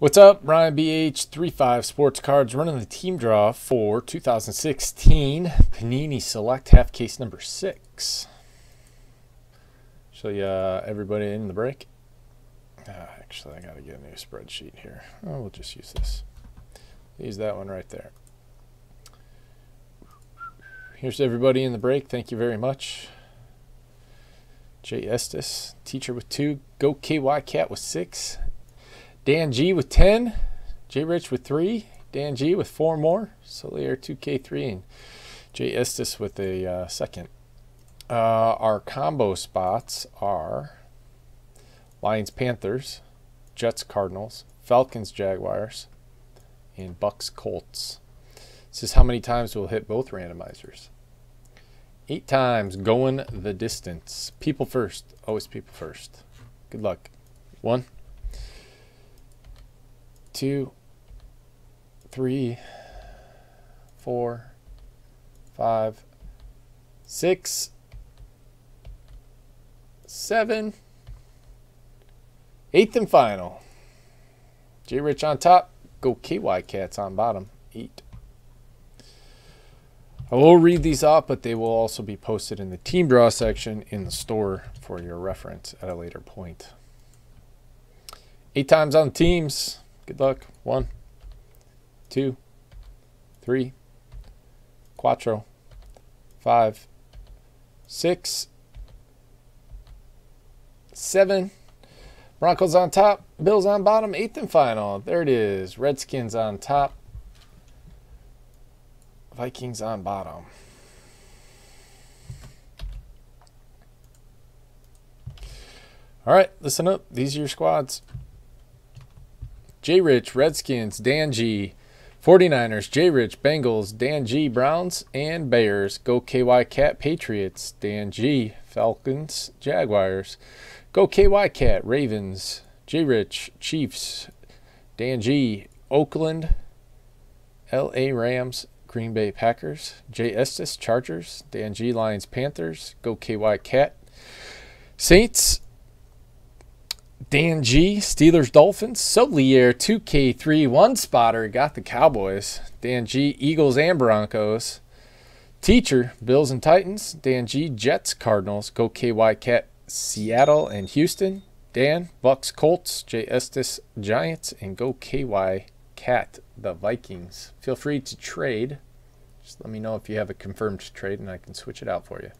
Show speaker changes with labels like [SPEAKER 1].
[SPEAKER 1] What's up? Ryan BH35 Sports Cards running the team draw for 2016 Panini Select half case number six. Show you uh, everybody in the break. Uh, actually, I got to get a new spreadsheet here. Oh, we'll just use this. Use that one right there. Here's everybody in the break. Thank you very much. Jay Estes, teacher with two. Go KY Cat with six. Dan G with 10, J Rich with 3, Dan G with 4 more, Solier 2K3, and J Estes with a uh, second. Uh, our combo spots are Lions Panthers, Jets Cardinals, Falcons Jaguars, and Bucs Colts. This is how many times we'll hit both randomizers. Eight times going the distance. People first. Always people first. Good luck. One two, three, four, five, six, seven, eighth and final. J Rich on top, go KY Cats on bottom, eight. I will read these off, but they will also be posted in the team draw section in the store for your reference at a later point. Eight times on teams. Good luck. One, two, three, quattro, five, six, seven. Broncos on top, Bills on bottom, eighth and final. There it is. Redskins on top, Vikings on bottom. All right, listen up. These are your squads. J Rich, Redskins, Dan G, 49ers, J Rich, Bengals, Dan G, Browns, and Bears. Go KY Cat, Patriots, Dan G, Falcons, Jaguars. Go KY Cat, Ravens, J Rich, Chiefs, Dan G, Oakland, LA Rams, Green Bay Packers, J Estes, Chargers, Dan G, Lions, Panthers. Go KY Cat, Saints, Dan G, Steelers, Dolphins, Solier, 2K3, one spotter, got the Cowboys. Dan G, Eagles and Broncos. Teacher, Bills and Titans. Dan G, Jets, Cardinals. Go KY Cat, Seattle and Houston. Dan, Bucs, Colts. J Estes, Giants. And go KY Cat, the Vikings. Feel free to trade. Just let me know if you have a confirmed trade and I can switch it out for you.